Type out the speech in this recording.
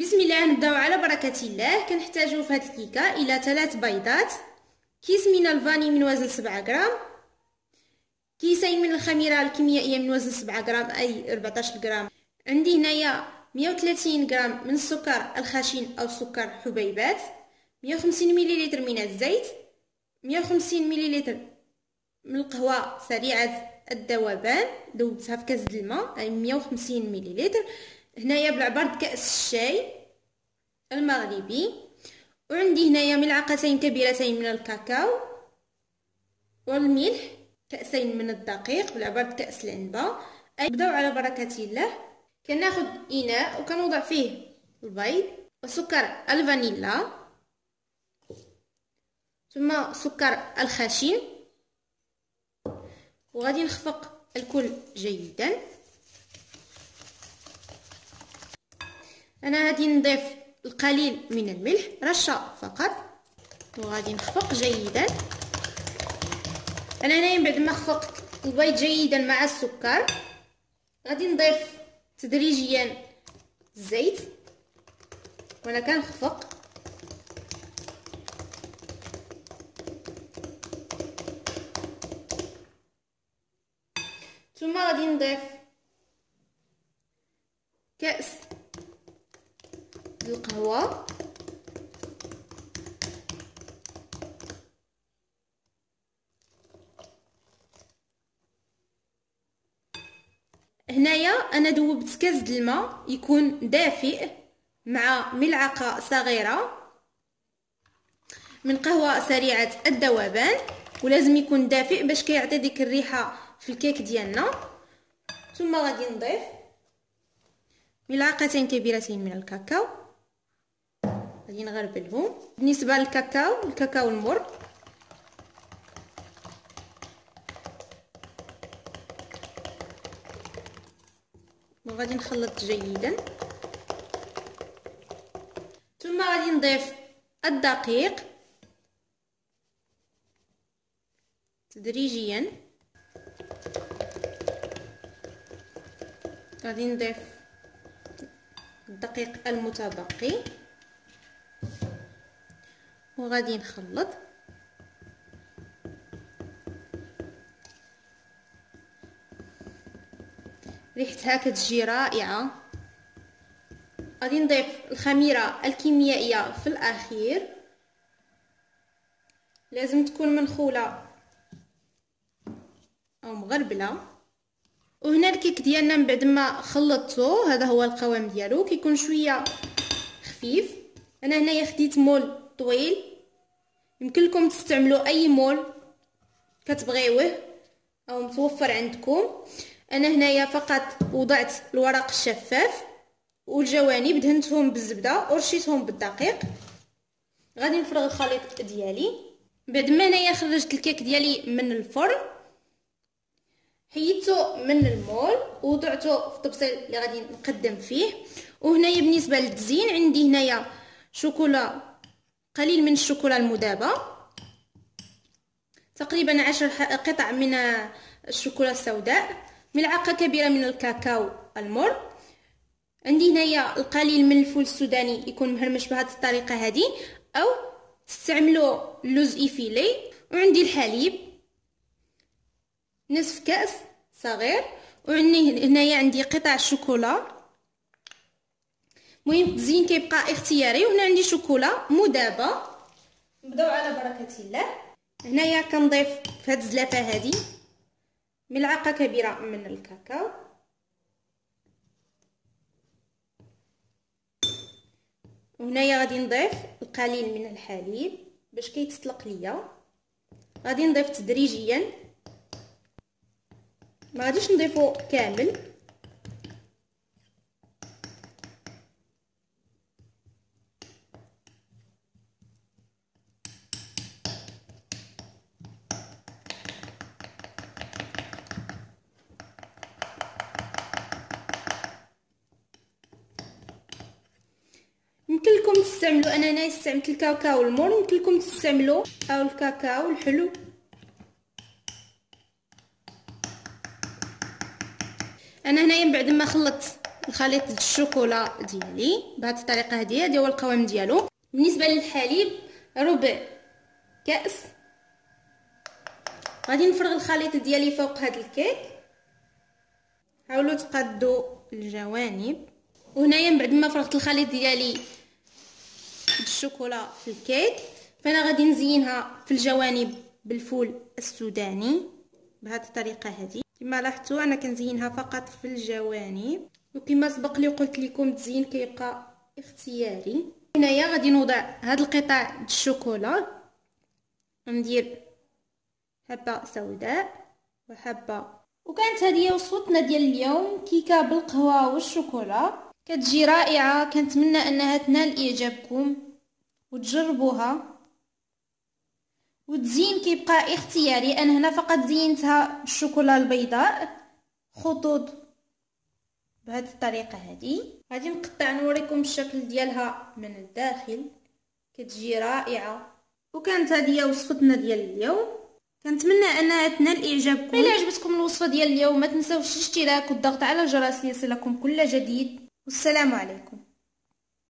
بسم الله نبداو على بركة الله. كنحتاجو في هاد الكيكة إلى ثلاث بيضات. كيس من الفاني من وزن 7 غرام. كيسين من الخميرة الكيميائية من وزن 7 غرام أي 14 غرام. عندي هنايا 130 غرام من السكر الخشن أو السكر حبيبات. 150 ملل من الزيت. 150 ملل من القهوة سريعة الذوبان ذوبتها في كاس الماء أي 150 ملل هنايا بالعبرد كأس الشاي المغربي. وعندي هنايا ملعقتين كبيرتين من الكاكاو والملح كأسين من الدقيق بالعبرد كأس العنبة. نبدأو على بركة الله. كناخذ إناء وكنوضع فيه البيض وسكر الفانيلا ثم سكر الخشن. وغادي نخفق الكل جيدا. أنا غادي نضيف القليل من الملح رشة فقط وغادي نخفق جيدا. أنا هنايا بعد ما خفقت البيض جيدا مع السكر غادي نضيف تدريجيا الزيت وأنا كنخفق. ثم غادي نضيف كأس القهوة. هنايا أنا ذوبت كاس الماء يكون دافئ مع ملعقة صغيرة من قهوة سريعة الذوبان ولازم يكون دافئ باش كيعطي ديك الريحة في الكيك ديالنا. ثم غادي نضيف ملعقتين كبيرتين من الكاكاو. غادي نغربلهم. بالنسبة للكاكاو الكاكاو المر. وغادي نخلط جيدا. ثم غادي نضيف الدقيق. تدريجيا. غادي نضيف الدقيق المتبقي. وغادي نخلط. ريحتها كتجي رائعة. غادي نضيف الخميرة الكيميائية في الأخير. لازم تكون منخولة أو مغربلة. وهنا الكيك ديالنا من بعد ما خلطته هذا هو القوام ديالو. كيكون شوية خفيف. أنا هنايا خديت مول طويل. يمكن لكم تستعملوا أي مول كتبغيوه أو متوفر عندكم. أنا هنايا فقط وضعت الورق الشفاف والجوانب دهنتهم بالزبدة ورشيتهم بالدقيق. غادي نفرغ الخليط ديالي. بعد ما انايا خرجت الكيك ديالي من الفرن حيدته من المول ووضعته في الطبسيل اللي غادي نقدم فيه. وهنايا بالنسبة للتزيين عندي هنايا شوكولا قليل من الشوكولا المذابة. تقريبا عشر قطع من الشوكولا السوداء. ملعقة كبيرة من الكاكاو المر. عندي هنايا القليل من الفول السوداني يكون مهرمش بهذه الطريقة هذه. أو تستعملوا اللوز إيفيلي. وعندي الحليب. نصف كأس صغير. وعندي هنايا عندي قطع الشوكولا المهم التزيين كيبقى اختياري وهنا عندي شوكولا مذابه نبداو على بركه الله هنايا كنضيف في هاد الزلافه هذه ملعقه كبيره من الكاكاو وهنايا غادي نضيف القليل من الحليب باش كيتسلق ليا غادي نضيف تدريجيا ما غاديش نضيفو كامل يمكن لكم تستعملوا أنا هنا استعملت الكاكاو المور يمكن لكم تستعملوا أو الكاكاو الحلو. أنا هنايا بعد ما خلطت الخليط الشوكولا ديالي بهذه الطريقة هذه هذا هو القوام ديالو. بالنسبة للحليب ربع كأس. غادي نفرغ الخليط ديالي فوق هذا الكيك. حاولوا تقادوا الجوانب. وهنايا بعد ما فرغت الخليط ديالي الشوكولا في الكيك. فأنا غادي نزينها في الجوانب بالفول السوداني بهذه الطريقة هذه. كما لاحظتوا أنا كنزينها فقط في الجوانب. وكما سبق لي قلت لكم التزيين كيبقى اختياري. هنايا غادي نوضع هاد القطع الشوكولا. ندير حبة سوداء وحبة. وكانت هذه وصفتنا ديال اليوم كيكة بالقهوة والشوكولا. كتجي رائعة. كنتمنى أنها تنال إعجابكم. وتجربوها. والتزيين كيبقى اختياري. أنا هنا فقط زينتها بالشوكولا البيضاء. خطوط بهذه الطريقة هذه. غادي نقطع نوريكم الشكل ديالها من الداخل. كتجي رائعة. وكانت هذه وصفتنا ديال اليوم. كنتمنى انها تنال اعجابكم إلا عجبتكم الوصفة ديال اليوم ما تنساوش الاشتراك والضغط على الجرس ليصلكم كل جديد. والسلام عليكم.